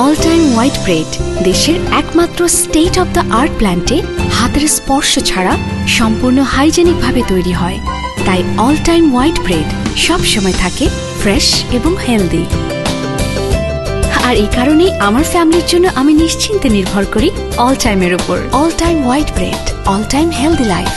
All time white bread দেশের একমাত্র state of the art প্ল্যান্টে হাতের স্পর্শ ছাড়া সম্পূর্ণ হাইজেনিকভাবে তৈরি হয়। তাই অল টাইম হোয়াইট ব্রেড সবসময় থাকে ফ্রেশ এবং হেলদি আর এই কারণেই আমার ফ্যামিলির জন্য আমি নিশ্চিন্তে নির্ভর করি অল টাইমের উপর। All time white bread all time healthy life